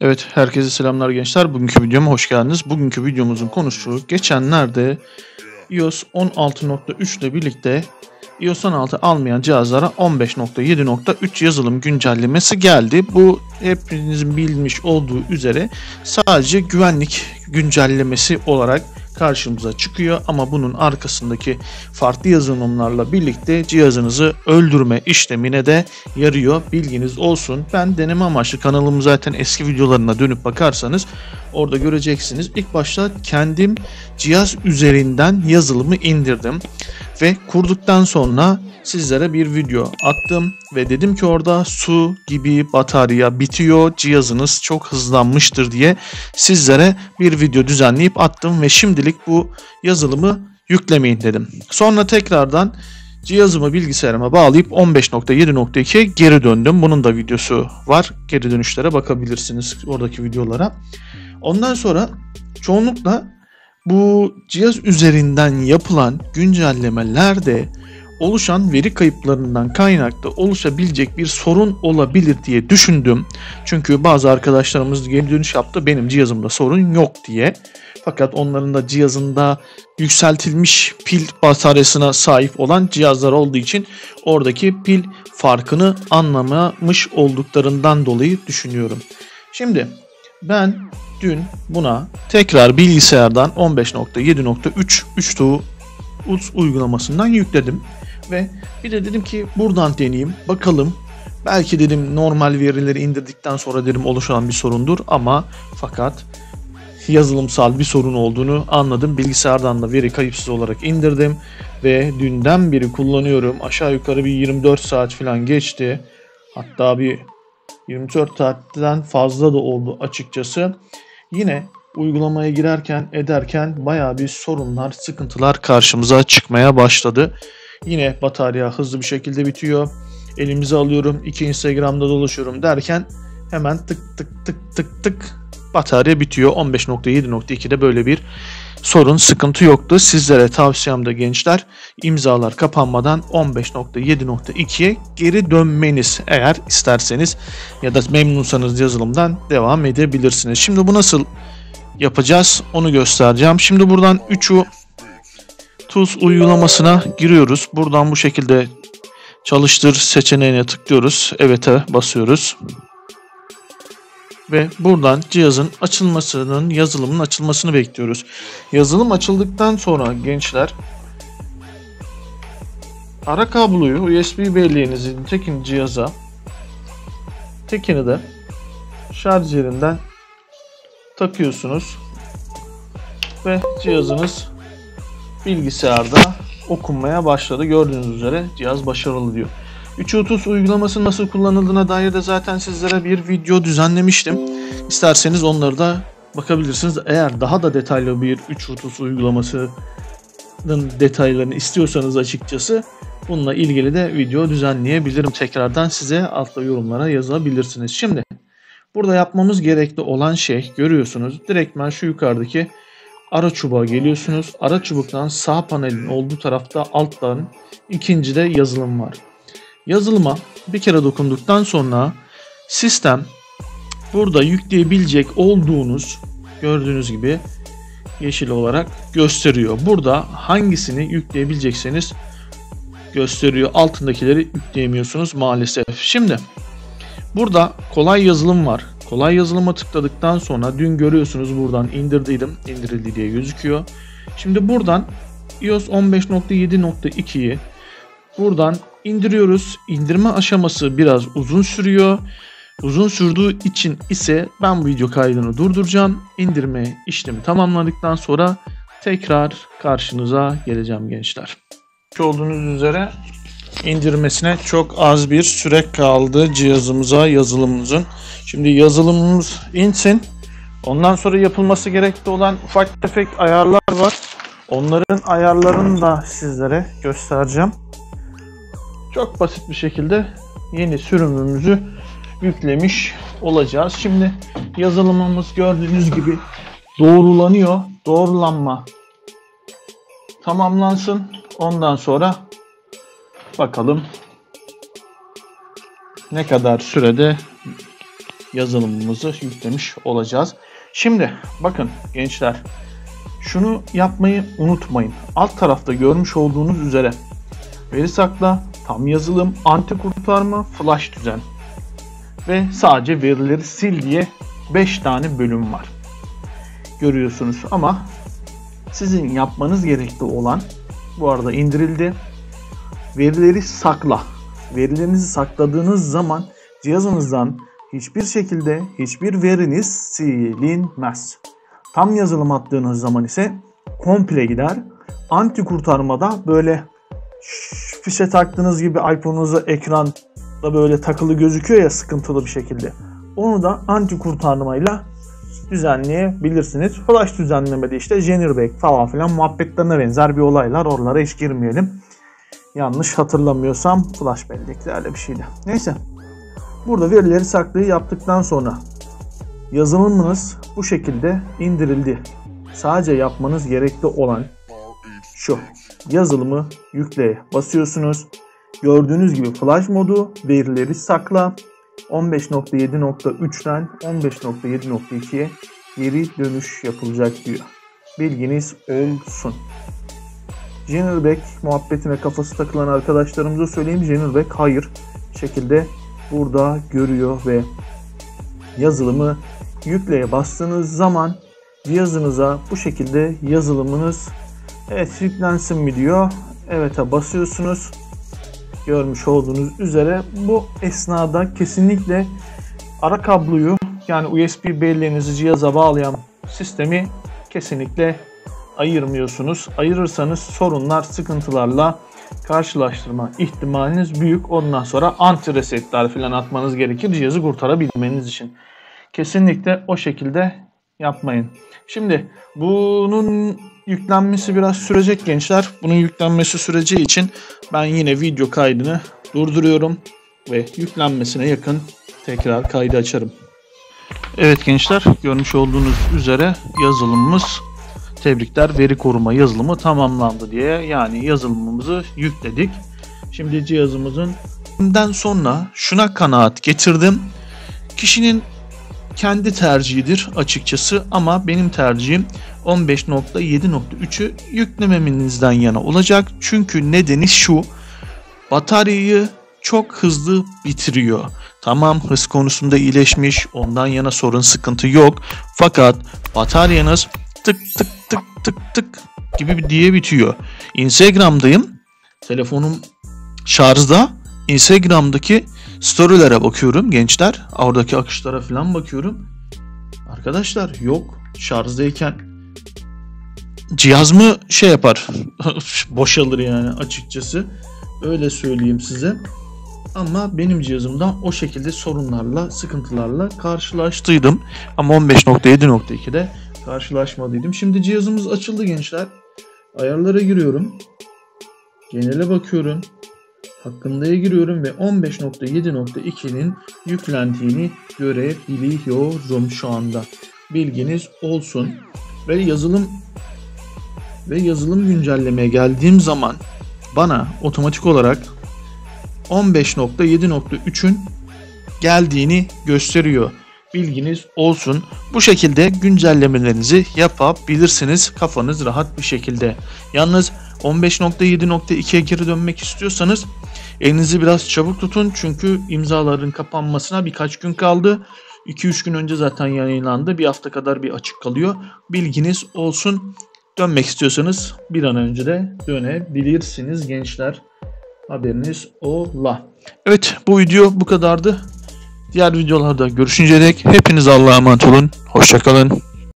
Evet, herkese selamlar gençler. Bugünkü videoma hoş geldiniz. Bugünkü videomuzun konusu geçenlerde iOS 16.3 ile birlikte iOS 16 almayan cihazlara 15.7.3 yazılım güncellemesi geldi. Bu hepinizin bilmiş olduğu üzere sadece güvenlik güncellemesi olarak karşımıza çıkıyor ama bunun arkasındaki farklı yazılımlarla birlikte cihazınızı öldürme işlemine de yarıyor. Bilginiz olsun. Ben deneme amaçlı kanalım zaten eski videolarına dönüp bakarsanız orada göreceksiniz. İlk başta kendim cihaz üzerinden yazılımı indirdim ve kurduktan sonra sizlere bir video attım ve dedim ki orada su gibi batarya bitiyor cihazınız çok hızlanmıştır diye sizlere bir video düzenleyip attım ve şimdilik bu yazılımı yüklemeyin dedim. Sonra tekrardan cihazımı bilgisayarıma bağlayıp 15.7.2'ye geri döndüm. Bunun da videosu var. Geri dönüşlere bakabilirsiniz oradaki videolara. Ondan sonra çoğunlukla bu cihaz üzerinden yapılan güncellemelerde oluşan veri kayıplarından kaynaklı oluşabilecek bir sorun olabilir diye düşündüm. Çünkü bazı arkadaşlarımız geri dönüş yaptı benim cihazımda sorun yok diye. Fakat onların da cihazında yükseltilmiş pil bataryasına sahip olan cihazlar olduğu için oradaki pil farkını anlamamış olduklarından dolayı düşünüyorum. Şimdi ben dün buna tekrar bilgisayardan 15.7.3 3 uygulamasından yükledim. Ve bir de dedim ki buradan deneyeyim bakalım. Belki dedim normal verileri indirdikten sonra dedim oluşan bir sorundur ama fakat yazılımsal bir sorun olduğunu anladım. Bilgisayardan da veri kayıpsız olarak indirdim ve dünden beri kullanıyorum. Aşağı yukarı bir 24 saat falan geçti. Hatta bir 24 saatten fazla da oldu açıkçası. Yine uygulamaya girerken ederken baya bir sorunlar, sıkıntılar karşımıza çıkmaya başladı. Yine batarya hızlı bir şekilde bitiyor. Elimize alıyorum. iki Instagram'da dolaşıyorum derken hemen tık tık tık tık tık batarya bitiyor. 15.7.2'de böyle bir sorun, sıkıntı yoktu. Sizlere tavsiyem de gençler imzalar kapanmadan 15.7.2'ye geri dönmeniz eğer isterseniz ya da memnunsanız yazılımdan devam edebilirsiniz. Şimdi bu nasıl yapacağız onu göstereceğim. Şimdi buradan 3'ü Tools uygulamasına giriyoruz. Buradan bu şekilde çalıştır seçeneğine tıklıyoruz. Evet'e basıyoruz. Ve buradan cihazın açılmasının, yazılımın açılmasını bekliyoruz. Yazılım açıldıktan sonra gençler ara kabloyu USB belleğinizin tekin cihaza tekini de şarj yerinden takıyorsunuz ve cihazınız bilgisayarda okunmaya başladı. Gördüğünüz üzere cihaz başarılı diyor. 330 uygulaması nasıl kullanıldığına dair de zaten sizlere bir video düzenlemiştim. İsterseniz onları da bakabilirsiniz. Eğer daha da detaylı bir 330 uygulamasının detaylarını istiyorsanız açıkçası bununla ilgili de video düzenleyebilirim. Tekrardan size altta yorumlara yazabilirsiniz. Şimdi burada yapmamız gerekli olan şey görüyorsunuz. Direktmen şu yukarıdaki ara çubuğa geliyorsunuz. Ara çubuktan sağ panelin olduğu tarafta alttan ikinci de yazılım var. Yazılıma bir kere dokunduktan sonra sistem burada yükleyebilecek olduğunuz gördüğünüz gibi yeşil olarak gösteriyor. Burada hangisini yükleyebilecekseniz gösteriyor. Altındakileri yükleyemiyorsunuz maalesef. Şimdi burada kolay yazılım var. Kolay yazılıma tıkladıktan sonra dün görüyorsunuz buradan indirdiydim. indirildi diye gözüküyor. Şimdi buradan iOS 15.7.2'yi buradan indiriyoruz. İndirme aşaması biraz uzun sürüyor. Uzun sürdüğü için ise ben bu video kaydını durduracağım. İndirme işlemi tamamladıktan sonra tekrar karşınıza geleceğim gençler. Olduğunuz üzere indirmesine çok az bir süre kaldı cihazımıza, yazılımımızın. Şimdi yazılımımız insin. Ondan sonra yapılması gerekli olan ufak tefek ayarlar var. Onların ayarlarını da sizlere göstereceğim. Çok basit bir şekilde yeni sürümümüzü yüklemiş olacağız. Şimdi yazılımımız gördüğünüz gibi doğrulanıyor. Doğrulanma tamamlansın. Ondan sonra bakalım ne kadar sürede yazılımımızı yüklemiş olacağız. Şimdi bakın gençler şunu yapmayı unutmayın. Alt tarafta görmüş olduğunuz üzere veri sakla, tam yazılım, anti kurtarma, flash düzen ve sadece verileri sil diye 5 tane bölüm var. Görüyorsunuz ama sizin yapmanız gerekli olan bu arada indirildi. Verileri sakla. Verilerinizi sakladığınız zaman cihazınızdan hiçbir şekilde hiçbir veriniz silinmez. Tam yazılım attığınız zaman ise komple gider. Anti kurtarmada böyle fişe taktığınız gibi iPhone'unuza ekranda böyle takılı gözüküyor ya sıkıntılı bir şekilde. Onu da anti kurtarmayla düzenleyebilirsiniz. Flash düzenlemede işte Jennerbag falan filan muhabbetlerine benzer bir olaylar. Oralara hiç girmeyelim. Yanlış hatırlamıyorsam flash belleklerle bir şeydi. Neyse. Burada verileri saklayı yaptıktan sonra yazılımınız bu şekilde indirildi. Sadece yapmanız gerekli olan şu. Yazılımı yükle basıyorsunuz. Gördüğünüz gibi flash modu verileri sakla 15.7.3'ten 15.7.2'ye geri dönüş yapılacak diyor. Bilginiz olsun. Jennerback muhabbetine kafası takılan arkadaşlarımıza söyleyeyim. Jennerback hayır şekilde burada görüyor ve yazılımı yükleye bastığınız zaman cihazınıza bu şekilde yazılımınız evet yüklensin mi diyor. Evet'e basıyorsunuz görmüş olduğunuz üzere bu esnada kesinlikle ara kabloyu yani USB belleğinizi cihaza bağlayan sistemi kesinlikle ayırmıyorsunuz. Ayırırsanız sorunlar, sıkıntılarla karşılaştırma ihtimaliniz büyük. Ondan sonra anti resetler falan atmanız gerekir cihazı kurtarabilmeniz için. Kesinlikle o şekilde yapmayın. Şimdi bunun yüklenmesi biraz sürecek gençler. Bunun yüklenmesi süreci için ben yine video kaydını durduruyorum ve yüklenmesine yakın tekrar kaydı açarım. Evet gençler görmüş olduğunuz üzere yazılımımız tebrikler veri koruma yazılımı tamamlandı diye yani yazılımımızı yükledik. Şimdi cihazımızın sonra şuna kanaat getirdim. Kişinin kendi tercihidir açıkçası ama benim tercihim 15.7.3'ü yüklememenizden yana olacak. Çünkü nedeni şu bataryayı çok hızlı bitiriyor. Tamam hız konusunda iyileşmiş ondan yana sorun sıkıntı yok. Fakat bataryanız tık tık tık tık tık gibi diye bitiyor. Instagram'dayım. Telefonum şarjda. Instagram'daki storylere bakıyorum gençler. Oradaki akışlara falan bakıyorum. Arkadaşlar yok. Şarjdayken cihaz mı şey yapar? Boşalır yani açıkçası. Öyle söyleyeyim size. Ama benim cihazımda o şekilde sorunlarla, sıkıntılarla karşılaştıydım. Ama 15.7.2'de karşılaşmadıydım. Şimdi cihazımız açıldı gençler. Ayarlara giriyorum. Genele bakıyorum hakkındaya giriyorum ve 15.7.2'nin yüklendiğini görebiliyorum şu anda. Bilginiz olsun. Ve yazılım ve yazılım güncellemeye geldiğim zaman bana otomatik olarak 15.7.3'ün geldiğini gösteriyor. Bilginiz olsun. Bu şekilde güncellemelerinizi yapabilirsiniz kafanız rahat bir şekilde. Yalnız 15.7.2'ye geri dönmek istiyorsanız elinizi biraz çabuk tutun çünkü imzaların kapanmasına birkaç gün kaldı. 2-3 gün önce zaten yayınlandı. Bir hafta kadar bir açık kalıyor. Bilginiz olsun. Dönmek istiyorsanız bir an önce de dönebilirsiniz gençler. Haberiniz ola. Evet bu video bu kadardı. Diğer videolarda görüşünceye dek hepiniz Allah'a emanet olun. Hoşçakalın.